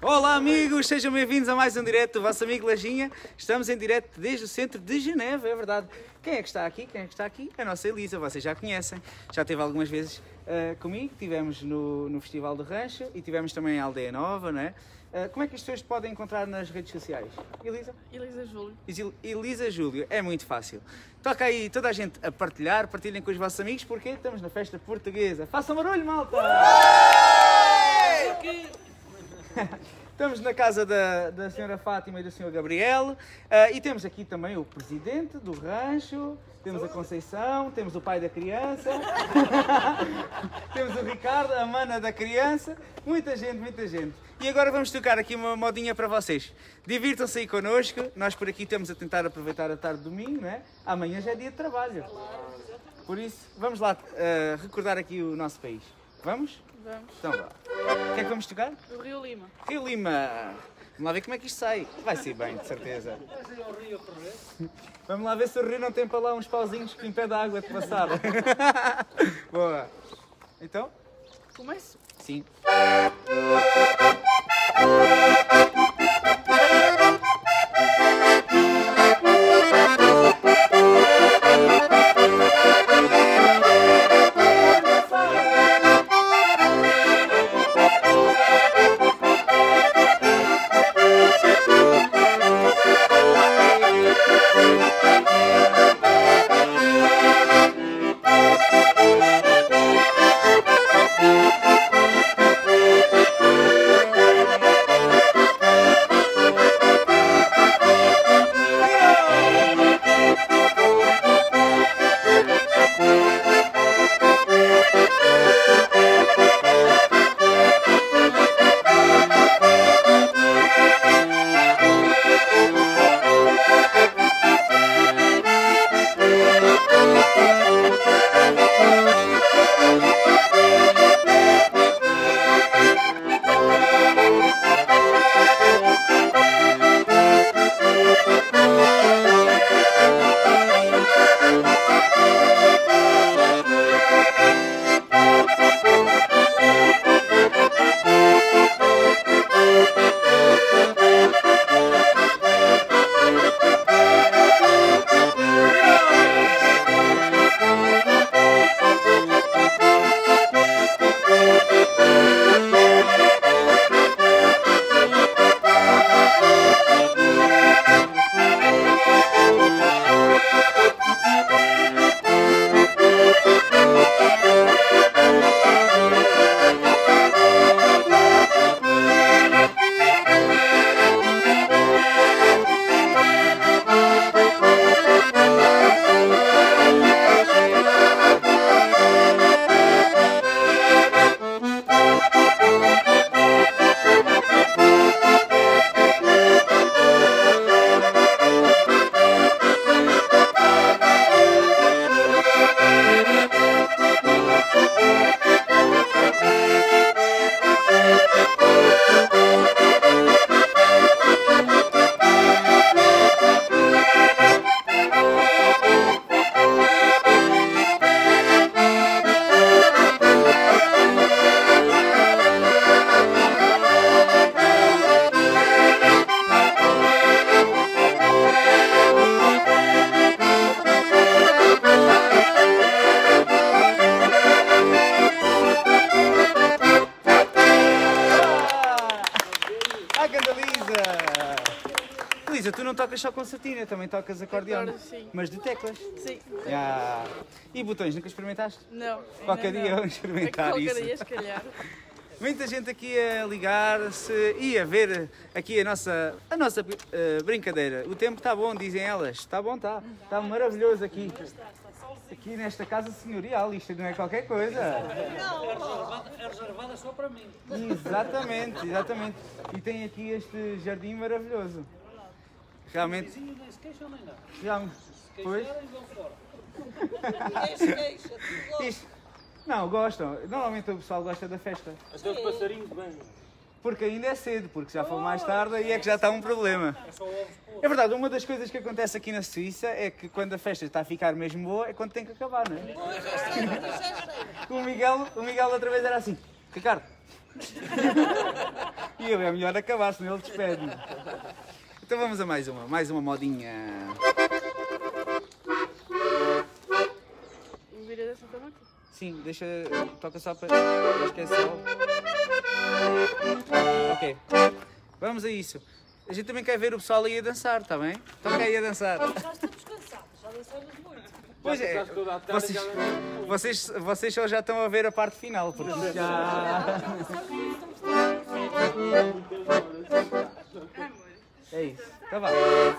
Olá amigos, sejam bem-vindos a mais um direto do vosso amigo Lajinha. Estamos em direto desde o centro de Geneva, é verdade. Quem é que está aqui? Quem é que está aqui? A nossa Elisa, vocês já conhecem. Já esteve algumas vezes uh, comigo, tivemos no, no Festival do Rancho e tivemos também em Aldeia Nova, não é? Uh, como é que as pessoas te podem encontrar nas redes sociais? Elisa? Elisa Júlio. Elisa Júlio, é muito fácil. Toca aí toda a gente a partilhar, partilhem com os vossos amigos, porque estamos na festa portuguesa. Façam barulho, malta! Estamos na casa da, da senhora Fátima e do senhor Gabriel uh, e temos aqui também o presidente do rancho, temos a Conceição, temos o pai da criança, temos o Ricardo, a mana da criança, muita gente, muita gente. E agora vamos tocar aqui uma modinha para vocês. Divirtam-se aí connosco, nós por aqui estamos a tentar aproveitar a tarde de domingo, não é? Amanhã já é dia de trabalho. Por isso, vamos lá uh, recordar aqui o nosso país. Vamos? Vamos. Então vá. O que é que vamos tocar? O Rio Lima. Rio Lima. Vamos lá ver como é que isto sai. Vai ser bem, de certeza. Vamos lá ver se o rio não tem para lá uns pauzinhos que impedem a água de passar. Boa. Então? Começo? Sim. Também tocas acordeão. Agora, sim. Mas de teclas. Sim. Yeah. E botões, nunca experimentaste? Não. Qualquer dia não. vamos experimentar Qualquer isso. dia, se calhar. Muita gente aqui a ligar-se e a ver aqui a nossa, a nossa eh, brincadeira. O tempo está bom, dizem elas. Está bom, está. Está maravilhoso aqui. Aqui nesta casa senhorial, isto não é qualquer coisa. É reservada só para mim. Exatamente, exatamente. E tem aqui este jardim maravilhoso. Realmente, nem se queixam nem nada. realmente. Pois. Queixarem vão fora. Isto, não, gostam. Normalmente o pessoal gosta da festa. Até os passarinhos vêm. Porque ainda é cedo, porque já foi mais tarde e é que já está um problema. É. É verdade, uma das coisas que acontece aqui na Suíça é que quando a festa está a ficar mesmo boa é quando tem que acabar, não é? O Miguel, o Miguel outra vez era assim, Ricardo. E é melhor acabar, senão ele despede. Então vamos a mais uma, mais uma modinha. Vira dessa também. Sim, deixa. Toca só para. Acho que é só. Ok. Vamos a isso. A gente também quer ver o pessoal aí a dançar, está bem? Toca aí a dançar. Já estamos cansados, já dançamos muito. Pois é, vocês, vocês, vocês só já estão a ver a parte final, porque já. Já É isso. Então vá. Não,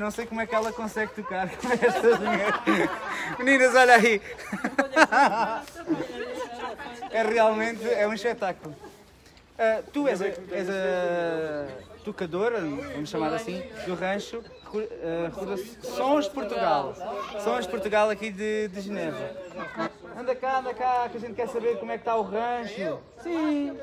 não sei como é que ela consegue tocar com estas mulheres. Meninas, olha aí. É realmente é um espetáculo. Ah, tu és a, és a tocadora, vamos chamar assim, do rancho Ruda- Sons Portugal. Sons Portugal aqui de, de Genebra. Anda cá, anda cá, que a gente quer saber como é que está o rancho. Sim.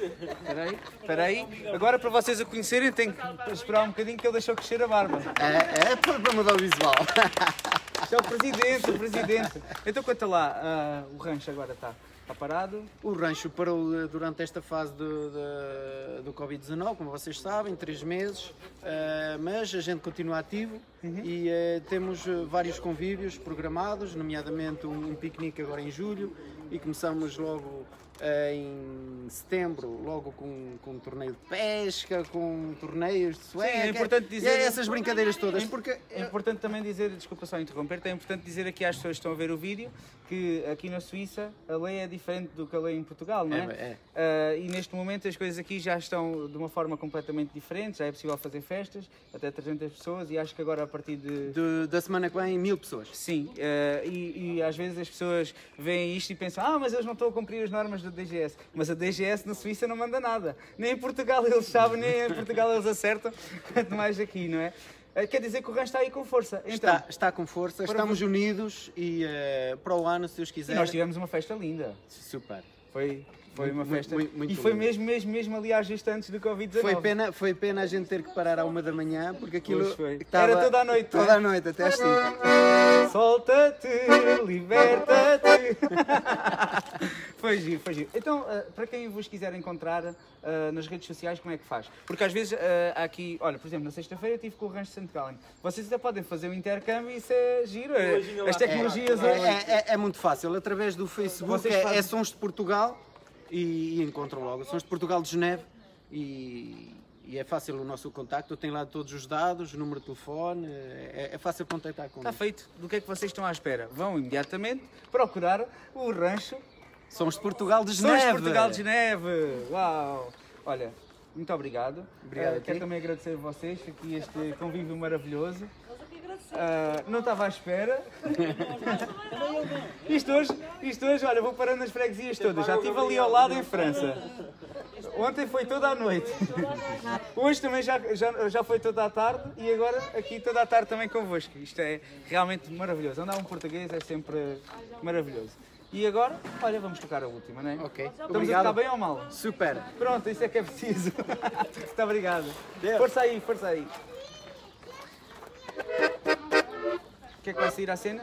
Espera aí, espera aí. Agora para vocês o conhecerem tem que esperar um bocadinho que ele deixou crescer a barba. É, é para mudar o visual. Isto é o presidente, o presidente. Então conta lá, ah, o rancho agora está está parado. O rancho parou eh, durante esta fase do, da- do Covid-19, como vocês sabem, três meses, eh, mas a gente continua ativo e eh, temos vários convívios programados, nomeadamente um, um piquenique agora em julho e começamos logo em setembro, logo com, com um torneio de pesca, com torneios de sueca. é importante dizer- e essas brincadeiras todas, porque É importante também dizer, desculpa só interromper, é importante dizer aqui às pessoas que estão a ver o vídeo que aqui na Suíça a lei é diferente do que a lei em Portugal, não é? É, é. Ah, e neste momento as coisas aqui já estão de uma forma completamente diferente, já é possível fazer festas, até 300 pessoas, e acho que agora a partir de. de- da semana que vem, mil pessoas. Sim, eh, e, e às vezes as pessoas veem isto e pensam, ah, mas eles não estão a cumprir as normas da DGS. Mas a DGS na Suíça não manda nada. Nem em Portugal eles sabem, nem em Portugal eles acertam, quanto mais aqui, não é? Eh, Quer dizer que o rancho está aí com força. Então, Está, está com força, estamos unidos e eh, para o ano, se Deus e quiser. nós tivemos uma festa linda. Super. Foi, foi uma festa. muito, muito e foi lindo. mesmo, mesmo, mesmo ali às justo antes do Covid-19. Foi pena, foi pena a gente ter que parar à uma da manhã, porque aquilo estava- Era toda a noite, é? Toda a noite, até às cinco. Solta-te, liberta-te. foi giro, foi giro. Então, ah, para quem vos quiser encontrar ah, nas redes sociais, como é que faz? Porque às vezes ah, há aqui, olha, por exemplo, na sexta-feira eu estive com o Rancho de Santo Gallen. Vocês até podem fazer um intercâmbio e isso é giro. é-. As tecnologias É, hoje. é- é- é muito fácil, através do Facebook é, fazem- é Sons de Portugal e, e encontram logo. Sons de Portugal de Geneve e, e é fácil o nosso contacto. Tem lá todos os dados, número de telefone, é, é fácil contactar com Está feito. Do que é que vocês estão à espera? Vão imediatamente procurar o rancho Sons de Portugal de Geneve. de Portugal de Geneve. Uau! Olha, muito obrigado. Obrigado ti. quero também agradecer a vocês aqui este convívio maravilhoso. Ah, não estava à espera. Isto hoje, isto hoje, olha, vou parando nas freguesias todas. Já estive ali ao lado em França. Ontem foi toda a noite. Hoje também já, já, já foi toda a tarde e agora aqui toda a tarde também convosco. Isto é realmente maravilhoso. Andar um português é sempre maravilhoso. E agora, olha, vamos tocar a última, não é? Ok, Estamos a obrigado. tocar bem ou mal? Super. Pronto, isso é que é preciso. Muito obrigado. Deus. Força aí, força aí. O que é que vai sair à cena?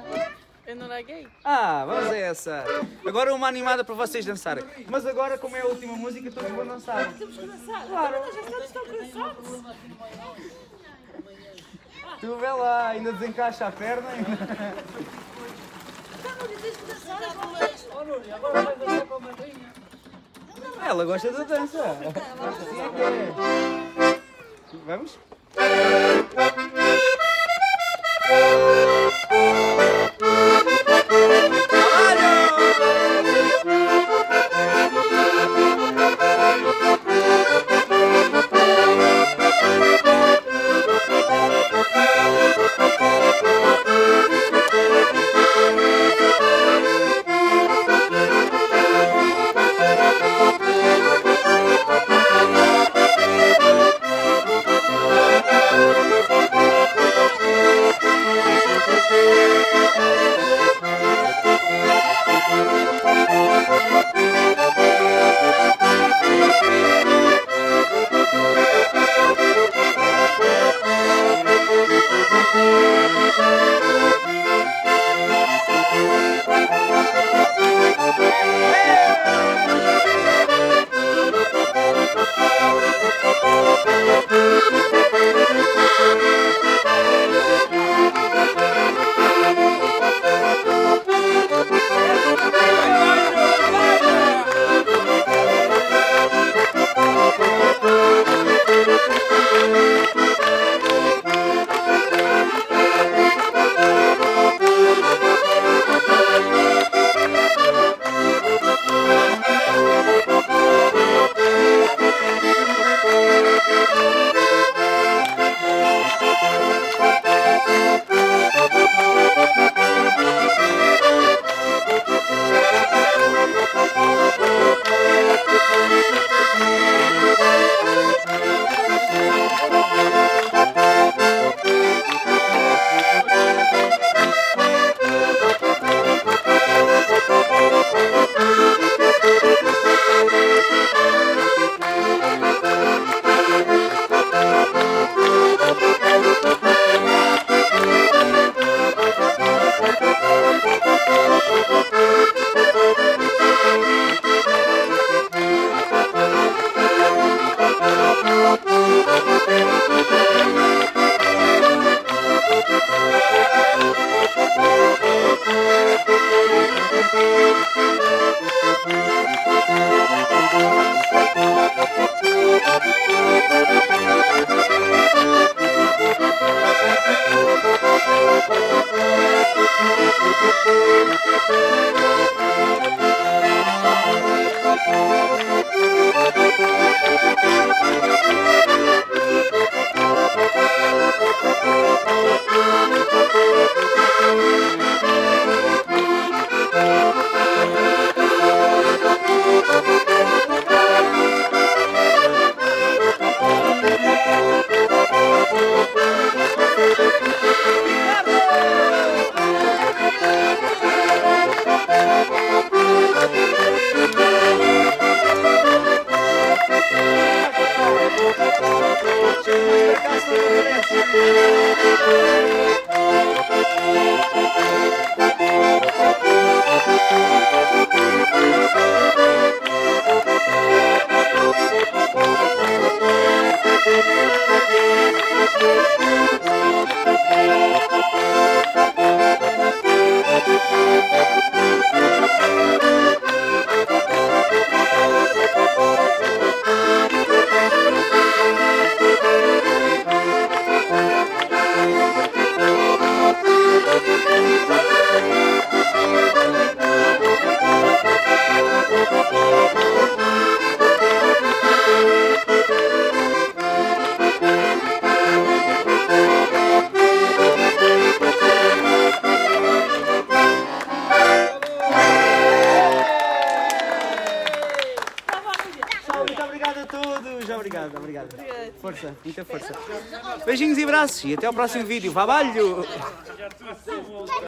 Eu não neguei. Ah, vamos a essa. Agora uma animada para vocês dançarem. Mas agora, como é a última música, todos vão dançar. Temos que dançar. Claro. Então, Já estamos tão cansados. Tu vê lá, ainda desencaixa a perna. Já não dizes que dançar Ó Núria, agora vai dançar com a madrinha. Ela gosta da dança. Assim é que é. Vamos? E até ao próximo vídeo. Vabalho!